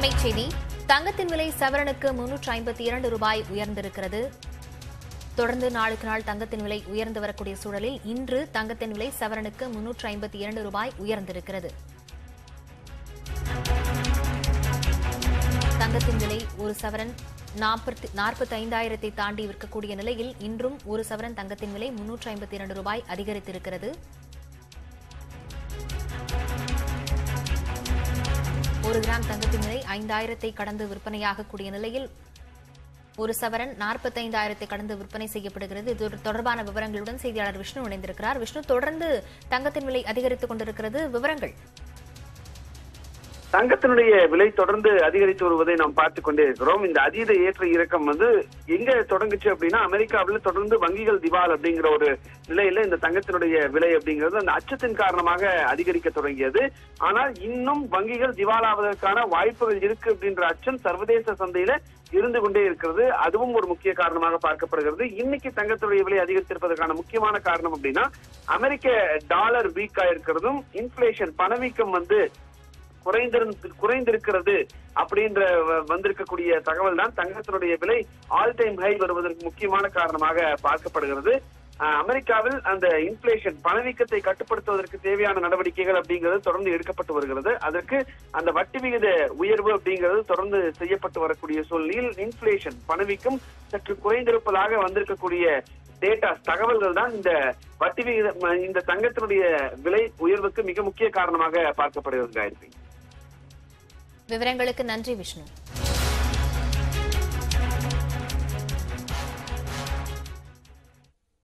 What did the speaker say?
செய்தி தங்கத்தின் விலை சவரனுக்கு முன்னூற்று ஐம்பத்தி இரண்டு ரூபாய் உயர்ந்திருக்கிறது. தொடர்ந்து நாளுக்கு நாள் தங்கத்தின் விலை உயர்ந்து வரக்கூடிய சூழலில் இன்று தங்கத்தின் விலை சவரனுக்கு முன்னூற்று ஐம்பத்தி இரண்டு ரூபாய் உயர்ந்திருக்கிறது. தங்கத்தின் விலை ஒரு சவரன் நாற்பத்தி நாற்பத்தி ஐந்தாயிரத்தை தாண்டி விற்கக்கூடிய நிலையில் இன்றும் ஒரு சவரன் தங்கத்தின் விலை முன்னூற்று ஐம்பத்தி இரண்டு ரூபாய் அதிகரித்திருக்கிறது. ஒரு கிராம் தங்கத்தின் விலை ஐந்தாயிரத்தை கடந்து விற்பனையாகக்கூடிய நிலையில் ஒரு சவரன் நாற்பத்தைந்தாயிரத்தை கடந்து விற்பனை செய்யப்படுகிறது. இது தொடர்பான விவரங்களுடன் செய்தியாளர் விஷ்ணு இணைந்திருக்கிறார். விஷ்ணு தொடர்ந்து தங்கத்தின் விலை அதிகரித்துக் கொண்டிருக்கிறது. விவரங்கள் தங்கத்தினுடைய விலை தொடர்ந்து அதிகரித்து வருவதை நாம் பார்த்துக் கொண்டே இருக்கிறோம். இந்த அதீத ஏற்ற இறக்கம் வந்து எங்க தொடங்குச்சு அப்படின்னா அமெரிக்காவில் தொடர்ந்து வங்கிகள் திவால் அப்படிங்கிற ஒரு நிலையில இந்த தங்கத்தினுடைய விலை அப்படிங்கிறது அந்த அச்சத்தின் காரணமாக அதிகரிக்க தொடங்கியது. ஆனால் இன்னும் வங்கிகள் திவாலாவதற்கான வாய்ப்புகள் இருக்கு அப்படின்ற அச்சம் சர்வதேச சந்தையில இருந்து கொண்டே இருக்கிறது. அதுவும் ஒரு முக்கிய காரணமாக பார்க்கப்படுகிறது. இன்னைக்கு தங்கத்துடைய விலை அதிகரித்திருப்பதற்கான முக்கியமான காரணம் அப்படின்னா அமெரிக்க டாலர் வீக் ஆயிருக்கிறதும் இன்ஃபிளேஷன் பணவீக்கம் வந்து குறைந்திருந்து குறைந்திருக்கிறது அப்படின்ற வந்திருக்கக்கூடிய தகவல் தான் தங்கத்தினுடைய விலை ஆல் டைம் ஹை வருவதற்கு முக்கியமான காரணமாக பார்க்கப்படுகிறது. அமெரிக்காவில் அந்த இன்ஃபிளேஷன் பணவீக்கத்தை கட்டுப்படுத்துவதற்கு தேவையான நடவடிக்கைகள் அப்படிங்கிறது தொடர்ந்து எடுக்கப்பட்டு வருகிறது. அதற்கு அந்த வட்டி விகித உயர்வு அப்படிங்கிறது தொடர்ந்து செய்யப்பட்டு வரக்கூடிய சூழ்நிலையில் இன்ஃபிளேஷன் பணவீக்கம் சற்று குறைந்திருப்பதாக வந்திருக்கக்கூடிய டேட்டாஸ் தகவல்கள் தான் இந்த வட்டி விகித இந்த தங்கத்தினுடைய விலை உயர்வுக்கு மிக முக்கிய காரணமாக பார்க்கப்படுகிறது காயத்ரி விவரங்களுக்கு நன்றி விஷ்ணு.